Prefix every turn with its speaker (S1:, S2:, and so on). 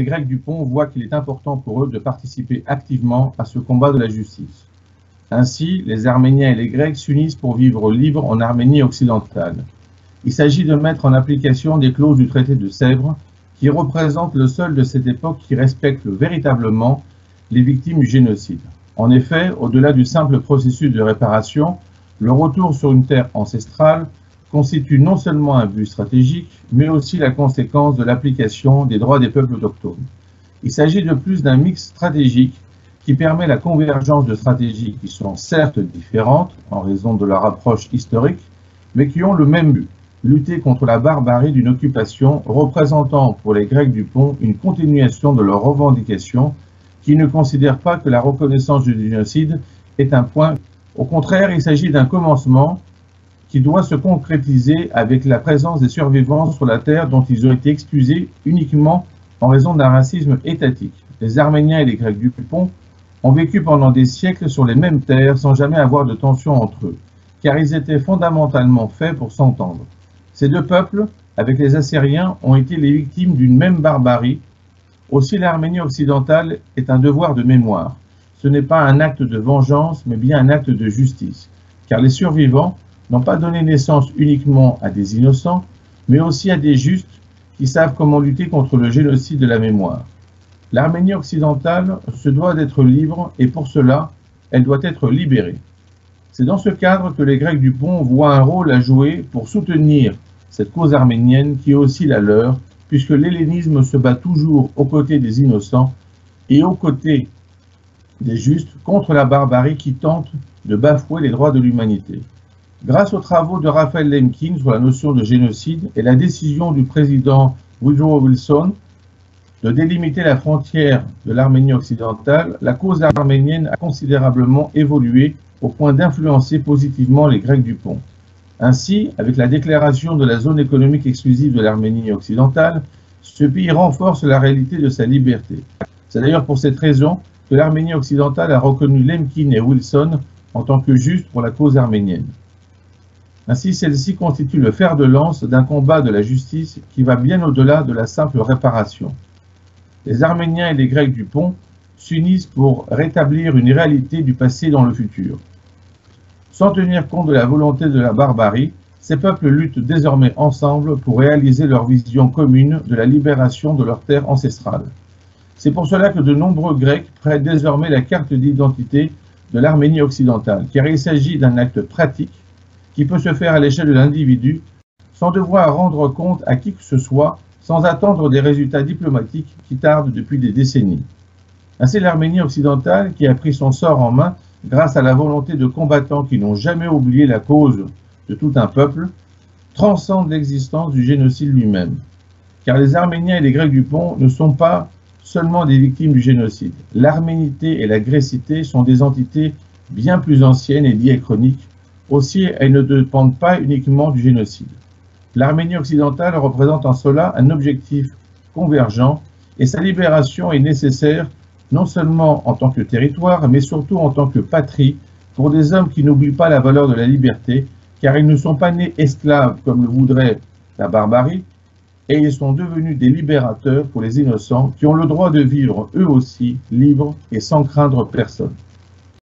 S1: Les Grecs du Pont voient qu'il est important pour eux de participer activement à ce combat de la justice. Ainsi, les Arméniens et les Grecs s'unissent pour vivre libres en Arménie occidentale. Il s'agit de mettre en application des clauses du traité de Sèvres, qui représente le seul de cette époque qui respecte véritablement les victimes du génocide. En effet, au-delà du simple processus de réparation, le retour sur une terre ancestrale constitue non seulement un but stratégique, mais aussi la conséquence de l'application des droits des peuples autochtones. Il s'agit de plus d'un mix stratégique qui permet la convergence de stratégies qui sont certes différentes en raison de leur approche historique, mais qui ont le même but, lutter contre la barbarie d'une occupation représentant pour les Grecs du Pont une continuation de leurs revendications qui ne considèrent pas que la reconnaissance du génocide est un point. Au contraire, il s'agit d'un commencement qui doit se concrétiser avec la présence des survivants sur la terre dont ils ont été excusés uniquement en raison d'un racisme étatique. Les Arméniens et les Grecs du Pont ont vécu pendant des siècles sur les mêmes terres sans jamais avoir de tension entre eux, car ils étaient fondamentalement faits pour s'entendre. Ces deux peuples, avec les Assyriens, ont été les victimes d'une même barbarie. Aussi l'Arménie occidentale est un devoir de mémoire. Ce n'est pas un acte de vengeance, mais bien un acte de justice, car les survivants n'ont pas donné naissance uniquement à des innocents, mais aussi à des justes qui savent comment lutter contre le génocide de la mémoire. L'Arménie occidentale se doit d'être libre et pour cela, elle doit être libérée. C'est dans ce cadre que les Grecs du Pont voient un rôle à jouer pour soutenir cette cause arménienne qui est aussi la leur, puisque l'hellénisme se bat toujours aux côtés des innocents et aux côtés des justes contre la barbarie qui tente de bafouer les droits de l'humanité. Grâce aux travaux de Raphaël Lemkin sur la notion de génocide et la décision du président Woodrow Wilson de délimiter la frontière de l'Arménie occidentale, la cause arménienne a considérablement évolué au point d'influencer positivement les Grecs du Pont. Ainsi, avec la déclaration de la zone économique exclusive de l'Arménie occidentale, ce pays renforce la réalité de sa liberté. C'est d'ailleurs pour cette raison que l'Arménie occidentale a reconnu Lemkin et Wilson en tant que justes pour la cause arménienne. Ainsi, celle-ci constitue le fer de lance d'un combat de la justice qui va bien au-delà de la simple réparation. Les Arméniens et les Grecs du Pont s'unissent pour rétablir une réalité du passé dans le futur. Sans tenir compte de la volonté de la barbarie, ces peuples luttent désormais ensemble pour réaliser leur vision commune de la libération de leur terre ancestrale. C'est pour cela que de nombreux Grecs prêtent désormais la carte d'identité de l'Arménie occidentale, car il s'agit d'un acte pratique qui peut se faire à l'échelle de l'individu sans devoir rendre compte à qui que ce soit, sans attendre des résultats diplomatiques qui tardent depuis des décennies. Ainsi, l'Arménie occidentale, qui a pris son sort en main grâce à la volonté de combattants qui n'ont jamais oublié la cause de tout un peuple, transcende l'existence du génocide lui-même. Car les Arméniens et les Grecs du Pont ne sont pas seulement des victimes du génocide. L'arménité et la grécité sont des entités bien plus anciennes et diachroniques aussi, elles ne dépendent pas uniquement du génocide. L'Arménie occidentale représente en cela un objectif convergent et sa libération est nécessaire non seulement en tant que territoire, mais surtout en tant que patrie pour des hommes qui n'oublient pas la valeur de la liberté, car ils ne sont pas nés esclaves comme le voudrait la barbarie, et ils sont devenus des libérateurs pour les innocents qui ont le droit de vivre eux aussi libres et sans craindre personne.